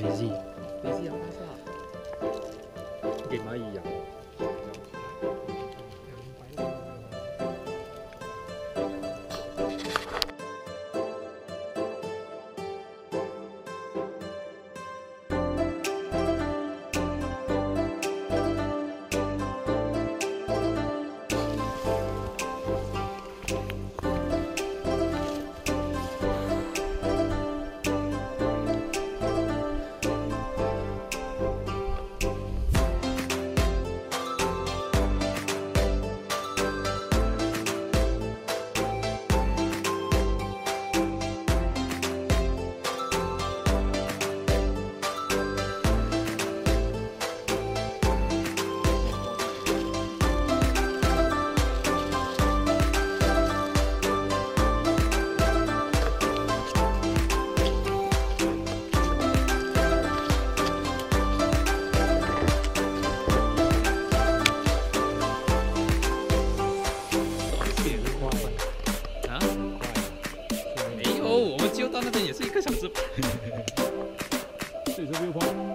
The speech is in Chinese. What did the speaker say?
Daisy，你是养大厦，给蚂蚁养。就到那边也是一个小时。这里是 view point。